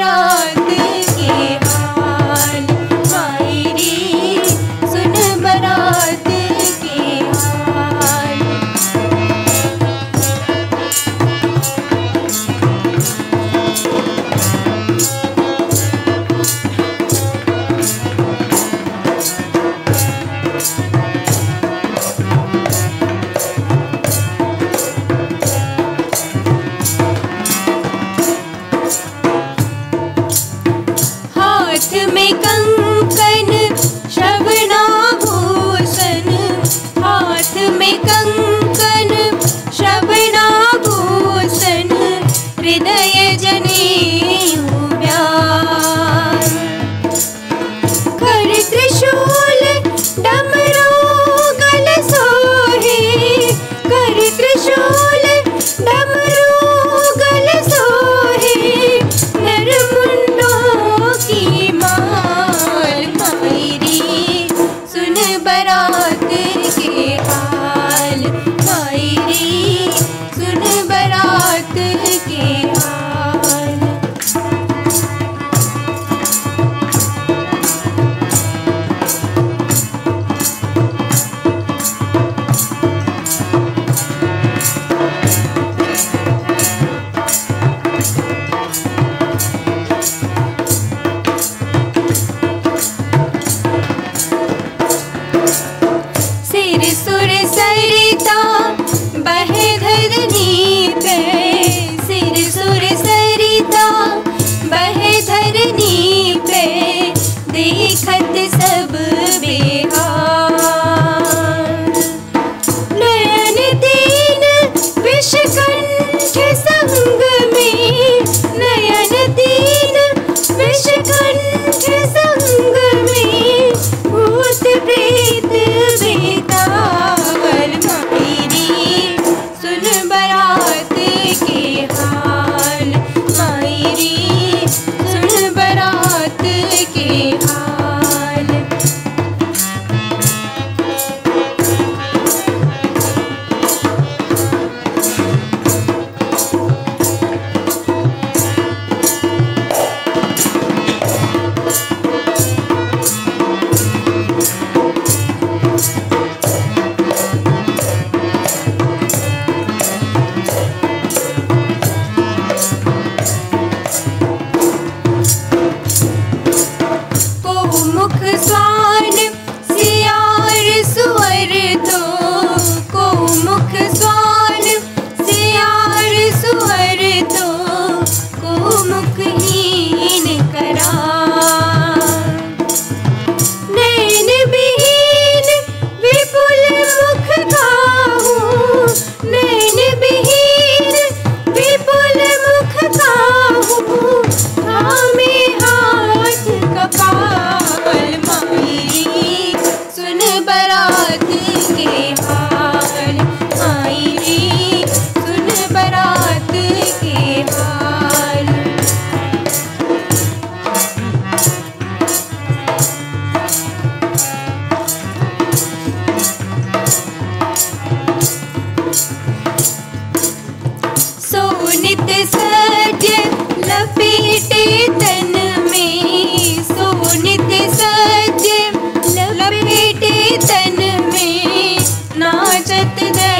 ¡Claro! En ti. To make them. नाचत